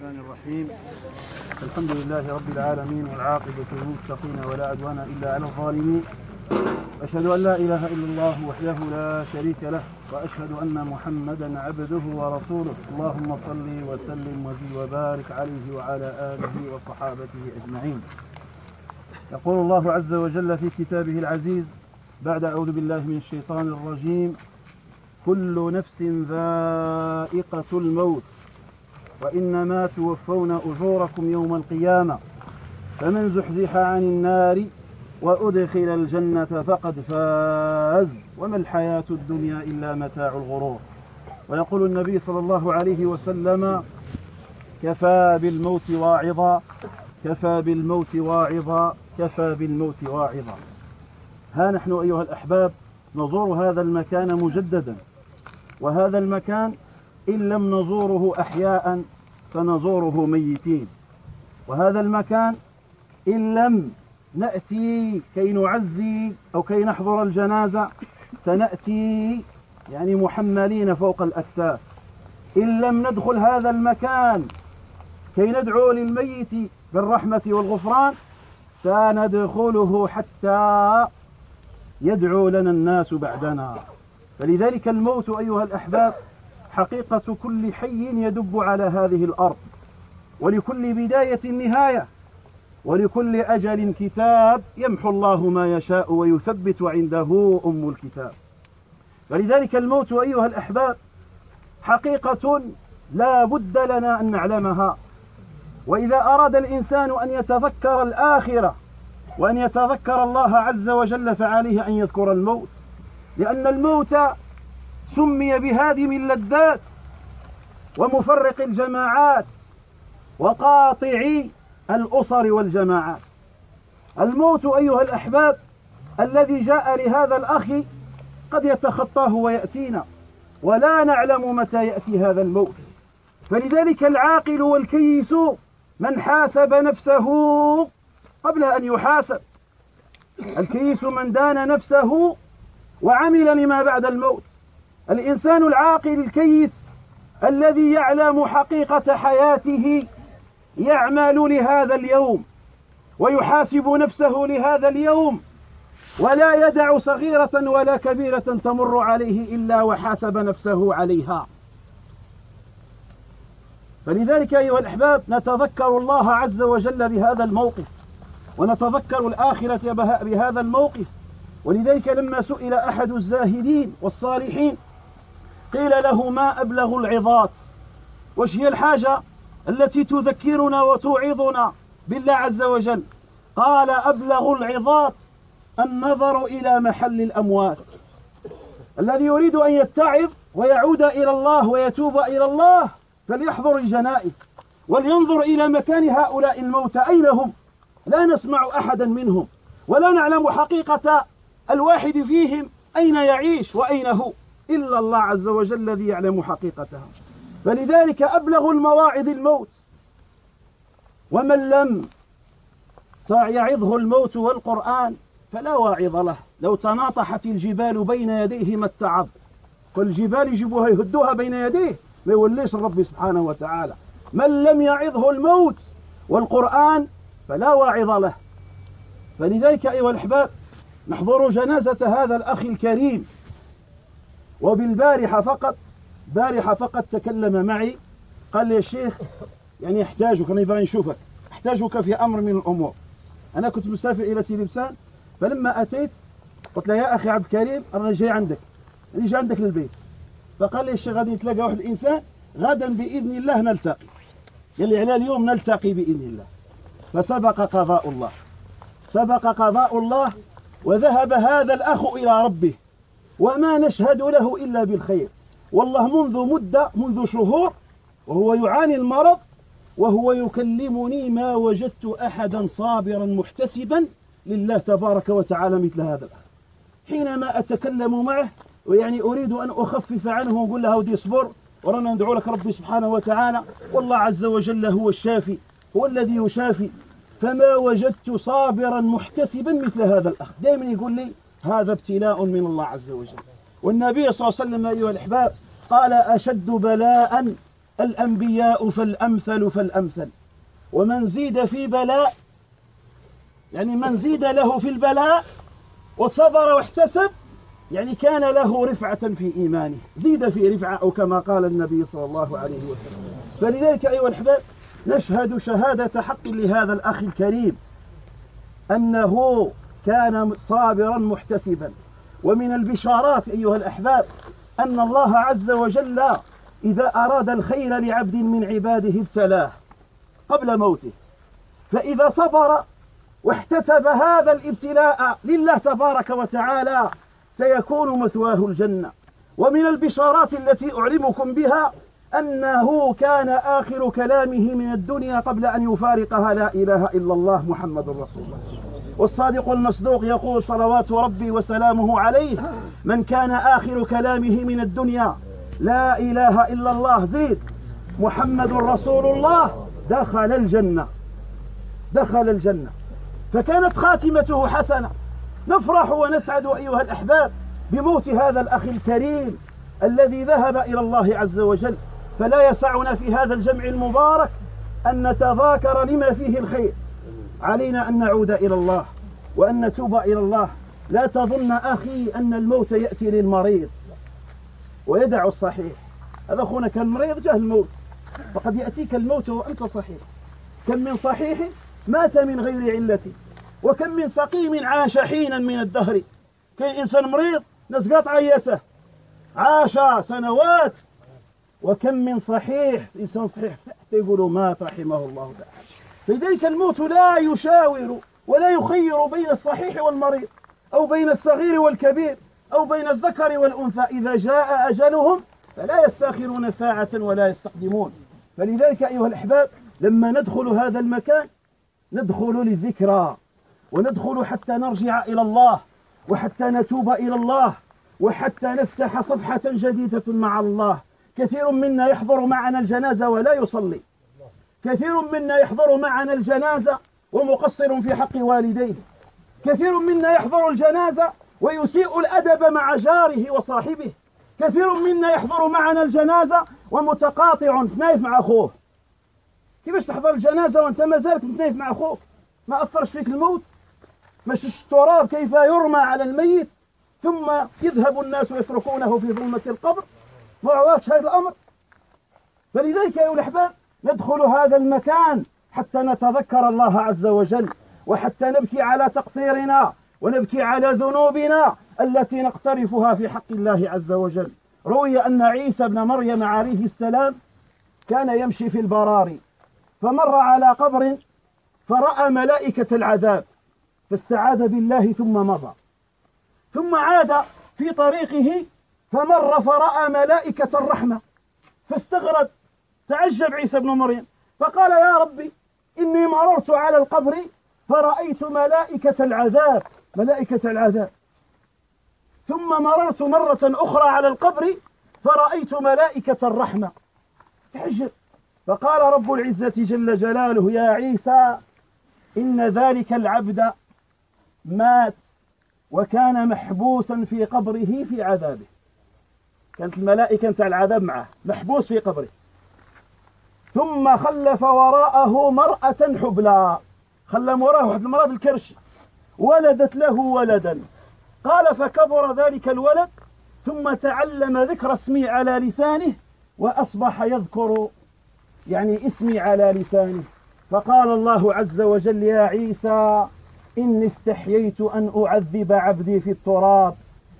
الرحمن الرحيم. الحمد لله رب العالمين والعاقبة للمتقين ولا عدوان إلا على الظالمين. أشهد أن لا إله إلا الله وحده لا شريك له وأشهد أن محمدا عبده ورسوله. اللهم صل وسلم وزد وبارك عليه وعلى آله وصحابته أجمعين. يقول الله عز وجل في كتابه العزيز بعد أعوذ بالله من الشيطان الرجيم كل نفس ذائقة الموت. وإنما توفون أجوركم يوم القيامة. فمن زحزح عن النار وأدخل الجنة فقد فاز. وما الحياة الدنيا إلا متاع الغرور. ويقول النبي صلى الله عليه وسلم كفى بالموت واعظا كفى بالموت واعظا كفى بالموت واعظا. ها نحن أيها الأحباب نزور هذا المكان مجددا. وهذا المكان إن لم نزوره أحياء فنزوره ميتين. وهذا المكان إن لم نأتي كي نعزي أو كي نحضر الجنازة سنأتي يعني محملين فوق الأكتاف. إن لم ندخل هذا المكان كي ندعو للميت بالرحمة والغفران سندخله حتى يدعو لنا الناس بعدنا. فلذلك الموت أيها الأحباب حقيقة كل حي يدب على هذه الأرض ولكل بداية نهاية ولكل أجل كتاب يمحو الله ما يشاء ويثبت عنده أم الكتاب. فلذلك الموت أيها الأحباب حقيقة لا بد لنا أن نعلمها. وإذا أراد الإنسان أن يتذكر الآخرة وأن يتذكر الله عز وجل فعليه أن يذكر الموت لأن الموت سمي بهادم اللذات ومفرق الجماعات وقاطع الأسر والجماعات. الموت أيها الأحباب الذي جاء لهذا الأخ قد يتخطاه ويأتينا ولا نعلم متى يأتي هذا الموت. فلذلك العاقل والكيس من حاسب نفسه قبل أن يحاسب. الكيس من دان نفسه وعمل لما بعد الموت. الإنسان العاقل الكيس الذي يعلم حقيقة حياته يعمل لهذا اليوم ويحاسب نفسه لهذا اليوم ولا يدع صغيرة ولا كبيرة تمر عليه إلا وحاسب نفسه عليها. فلذلك أيها الأحباب نتذكر الله عز وجل بهذا الموقف ونتذكر الآخرة بهذا الموقف. ولذلك لما سئل أحد الزاهدين والصالحين قيل له ما أبلغ العظات؟ وش هي الحاجة التي تذكرنا وتوعظنا بالله عز وجل؟ قال أبلغ العظات النظر إلى محل الأموات. الذي يريد أن يتعظ ويعود إلى الله ويتوب إلى الله فليحضر الجنائز ولينظر إلى مكان هؤلاء الموتى أين هم؟ لا نسمع أحدا منهم ولا نعلم حقيقة الواحد فيهم أين يعيش وأين هو. إلا الله عز وجل الذي يعلم حقيقتها. فلذلك أبلغ المواعظ الموت. ومن لم يعظه الموت والقرآن فلا واعظ له. لو تناطحت الجبال بين يديه ما اتعظ. فالجبال يجيبوها يهدوها بين يديه ما يوليش الرب سبحانه وتعالى. من لم يعظه الموت والقرآن فلا واعظ له. فلذلك أيها الأحباب نحضر جنازة هذا الأخ الكريم. وبالبارحة فقط بارحة فقط تكلم معي قال لي يا شيخ يعني احتاجك أنا يبغى نشوفك احتاجك في أمر من الأمور. أنا كنت مسافر إلى سيدي بسان فلما أتيت قلت له يا أخي عبد الكريم أنا جاي عندك أنا جاي عندك للبيت. فقال لي الشيخ غادي نتلاقى واحد الإنسان؟ غدا بإذن الله نلتقي. قال لي على اليوم نلتقي بإذن الله. فسبق قضاء الله. سبق قضاء الله وذهب هذا الأخ إلى ربه. وما نشهد له إلا بالخير. والله منذ مدة منذ شهور وهو يعاني المرض وهو يكلمني ما وجدت أحدا صابرا محتسبا لله تبارك وتعالى مثل هذا الأخ حينما أتكلم معه ويعني أريد أن أخفف عنه وأقول له ودي اصبر ورانا ندعو لك ربي سبحانه وتعالى والله عز وجل هو الشافي هو الذي يشافي. فما وجدت صابرا محتسبا مثل هذا الأخ. دائما يقول لي هذا ابتلاء من الله عز وجل. والنبي صلى الله عليه وسلم أيها الأحباب قال أشد بلاء الأنبياء فالأمثل فالأمثل. ومن زيد في بلاء يعني من زيد له في البلاء وصبر واحتسب يعني كان له رفعة في إيمانه. زيد في رفعة أو كما قال النبي صلى الله عليه وسلم. فلذلك أيها الأحباب نشهد شهادة حق لهذا الأخ الكريم أنه كان صابرا محتسبا. ومن البشارات أيها الأحباب أن الله عز وجل إذا أراد الخير لعبد من عباده ابتلاه قبل موته. فإذا صبر واحتسب هذا الابتلاء لله تبارك وتعالى سيكون مثواه الجنة. ومن البشارات التي أعلمكم بها أنه كان آخر كلامه من الدنيا قبل أن يفارقها لا إله إلا الله محمد رسول الله. والصادق المصدوق يقول صلوات ربي وسلامه عليه من كان آخر كلامه من الدنيا لا إله إلا الله زيد محمد رسول الله دخل الجنة دخل الجنة. فكانت خاتمته حسنة. نفرح ونسعد أيها الأحباب بموت هذا الأخ الكريم الذي ذهب إلى الله عز وجل. فلا يسعنا في هذا الجمع المبارك أن نتذاكر لما فيه الخير. علينا أن نعود إلى الله وأن نتوب إلى الله. لا تظن أخي أن الموت يأتي للمريض. ويدع الصحيح. هذا أخونا كان مريض جاه الموت. فقد يأتيك الموت وأنت صحيح. كم من صحيح مات من غير علة. وكم من سقيم عاش حينا من الدهر. كاين إنسان مريض ناس قاطعة ياسه عاش سنوات. وكم من صحيح إنسان صحيح حتى يقولوا مات رحمه الله تعالى. لذلك الموت لا يشاور ولا يخير بين الصحيح والمريض أو بين الصغير والكبير أو بين الذكر والأنثى. إذا جاء أجلهم فلا يستأخرون ساعة ولا يستقدمون. فلذلك أيها الأحباب لما ندخل هذا المكان ندخل للذكرى وندخل حتى نرجع إلى الله وحتى نتوب إلى الله وحتى نفتح صفحة جديدة مع الله. كثير منا يحضر معنا الجنازة ولا يصلي. كثير منا يحضر معنا الجنازة ومقصر في حق والديه. كثير منا يحضر الجنازة ويسيء الأدب مع جاره وصاحبه. كثير منا يحضر معنا الجنازة ومتقاطع متنايف مع أخوه. كيفاش تحضر الجنازة وأنت ما زالت متنايف مع أخوك؟ ما أثرش فيك الموت؟ مش التراب كيف يرمى على الميت؟ ثم يذهب الناس ويتركونه في ظلمة القبر. ما هذا الأمر. فلذلك يا الأحباب ندخل هذا المكان حتى نتذكر الله عز وجل وحتى نبكي على تقصيرنا ونبكي على ذنوبنا التي نقترفها في حق الله عز وجل. روي أن عيسى بن مريم عليه السلام كان يمشي في البراري فمر على قبر فرأى ملائكة العذاب فاستعاذ بالله ثم مضى. ثم عاد في طريقه فمر فرأى ملائكة الرحمة فاستغرب تعجب عيسى بن مريم فقال يا ربي إني مررت على القبر فرأيت ملائكة العذاب ملائكة العذاب. ثم مررت مرة أخرى على القبر فرأيت ملائكة الرحمة. تعجب. فقال رب العزة جل جلاله يا عيسى إن ذلك العبد مات وكان محبوسا في قبره في عذابه. كانت الملائكة نتاع العذاب معه محبوس في قبره. ثم خلف وراءه مرأة حبلى. خلى وراه واحد المرأة بالكرش. ولدت له ولدا. قال فكبر ذلك الولد ثم تعلم ذكر اسمي على لسانه وأصبح يذكر يعني اسمي على لسانه. فقال الله عز وجل يا عيسى إني استحييت أن أعذب عبدي في التراب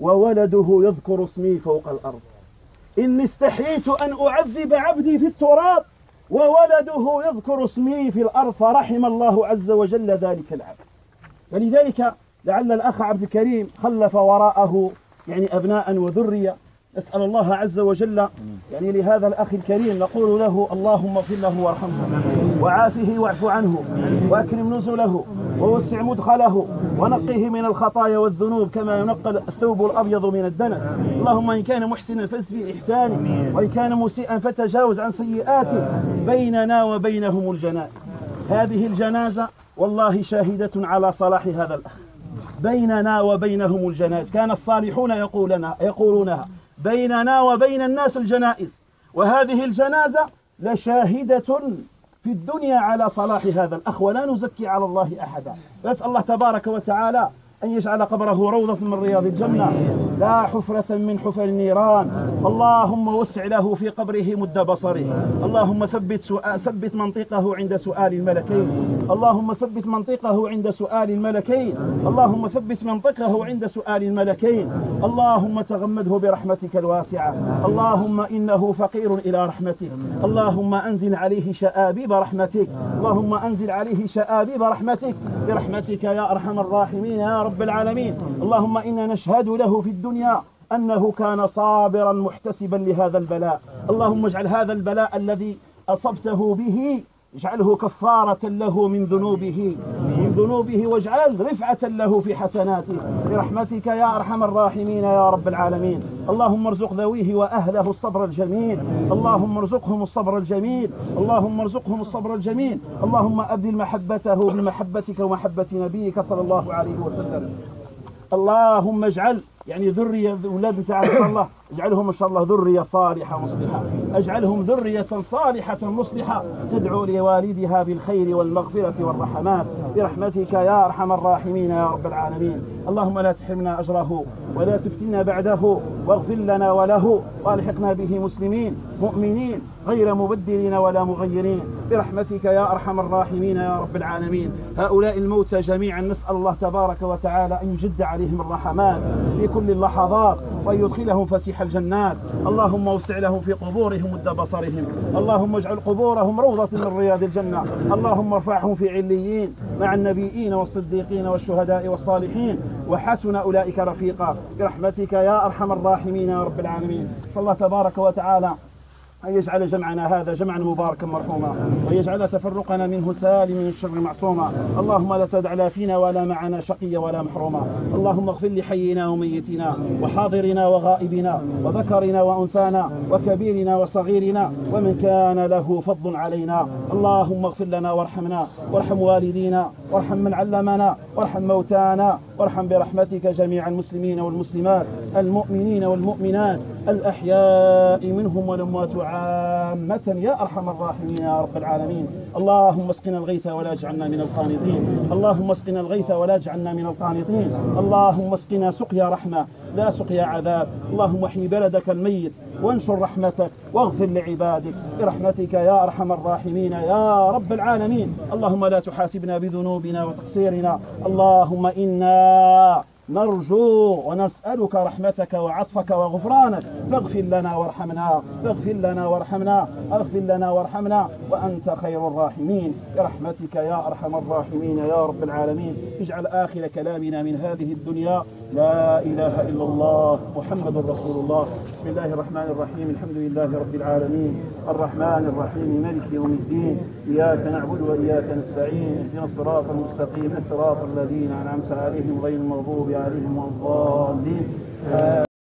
وولده يذكر اسمي فوق الأرض. إني استحييت أن أعذب عبدي في التراب وولده يذكر اسمي في الأرض فرحم الله عز وجل ذلك العبد. فلذلك لعل الأخ عبد الكريم خلف وراءه يعني أبناء وذرية. نسأل الله عز وجل يعني لهذا الأخ الكريم نقول له اللهم اغفر له وارحمه. وعافه واعف عنه وأكرم نزله ووسع مدخله ونقه من الخطايا والذنوب كما ينقى الثوب الأبيض من الدنس. اللهم إن كان محسنا فاسفي إحسانه وإن كان مسيئا فتجاوز عن سيئاته بيننا وبينهم الجنائز. هذه الجنازة والله شاهدة على صلاح هذا الأخ. بيننا وبينهم الجنائز. كان الصالحون يقولنا يقولونها. بيننا وبين الناس الجنائز. وهذه الجنازة لشاهدة في الدنيا على صلاح هذا الأخ ولا نزكي على الله أحدا. نسأل الله تبارك وتعالى أن يجعل قبره روضة من رياض الجنة. لا حفرة من حفر النيران. اللهم وسع له في قبره مد بصره. اللهم ثبت سؤال ثبت منطقه عند سؤال الملكين. اللهم ثبت منطقه عند سؤال الملكين. اللهم ثبت منطقه عند سؤال الملكين. اللهم تغمده برحمتك الواسعة. اللهم إنه فقير إلى رحمتك. اللهم أنزل عليه شآبيب رحمتك. اللهم أنزل عليه شآبيب رحمتك. برحمتك يا أرحم الراحمين يا رب العالمين. اللهم إنا نشهد له في الدنيا أنه كان صابرا محتسبا لهذا البلاء. اللهم اجعل هذا البلاء الذي أصبته به اجعله كفارة له من ذنوبه. ذنوبه واجعل رفعة له في حسناته. برحمتك يا أرحم الراحمين يا رب العالمين. اللهم ارزق ذويه وأهله الصبر الجميل. اللهم ارزقهم الصبر الجميل. اللهم ارزقهم الصبر الجميل. اللهم أبدل محبته بمحبتك ومحبة نبيك صلى الله عليه وسلم. اللهم اجعل يعني ذرية أولاد بتاع الله. اجعلهم إن شاء الله ذرية صالحة مصلحة. اجعلهم ذرية صالحة مصلحة. تدعو لوالدها بالخير والمغفرة والرحمات. برحمتك يا أرحم الراحمين يا رب العالمين. اللهم لا تحرمنا أجره ولا تفتنا بعده. واغفر لنا وله والحقنا به مسلمين مؤمنين غير مبدلين ولا مغيرين. برحمتك يا أرحم الراحمين يا رب العالمين. هؤلاء الموتى جميعا نسأل الله تبارك وتعالى أن يجد عليهم الرحمات في كل اللحظات وأن يدخلهم الجنات. اللهم وسع لهم في قبورهم مد بصرهم. اللهم اجعل قبورهم روضة من رياض الجنة. اللهم ارفعهم في عليين مع النبيين والصديقين والشهداء والصالحين. وحسن أولئك رفيقا برحمتك يا أرحم الراحمين يا رب العالمين. صلى الله تبارك وتعالى أن يجعل جمعنا هذا جمعا مباركا مرحوما. ويجعل تفرقنا منه سالما من الشر معصوما. اللهم لا تدع لا فينا ولا معنا شقيا ولا محروما. اللهم اغفر لحينا وميتنا وحاضرنا وغائبنا وذكرنا وأنثانا وكبيرنا وصغيرنا ومن كان له فضل علينا. اللهم اغفر لنا وارحمنا. وارحم والدينا. وارحم من علمنا وارحم موتانا وارحم برحمتك جميع المسلمين والمسلمات المؤمنين والمؤمنات الأحياء منهم والأموات عامة يا أرحم الراحمين يا رب العالمين. اللهم اسقنا الغيث ولا اجعلنا من القانطين. اللهم اسقنا الغيث ولا اجعلنا من القانطين. اللهم اسقنا سقيا رحمة. لا سقيا عذاب. اللهم احيي بلدك الميت وانشر رحمتك واغفر لعبادك. برحمتك يا أرحم الراحمين يا رب العالمين. اللهم لا تحاسبنا بذنوبنا وتقصيرنا. اللهم إنا نرجو ونسألك رحمتك وعطفك وغفرانك. فاغفر لنا وارحمنا. فاغفر لنا وارحمنا. أغفر لنا وارحمنا. وأنت خير الراحمين. برحمتك يا أرحم الراحمين يا رب العالمين. اجعل آخر كلامنا من هذه الدنيا لا إله إلا الله محمد رسول الله. بسم الله الرحمن الرحيم الحمد لله رب العالمين. الرحمن الرحيم ملك يوم الدين إياك نعبد وإياك نستعين اهدنا الصراط المستقيم صراط الذين أنعمت عليهم غير المغضوب عليهم ولا الضالين.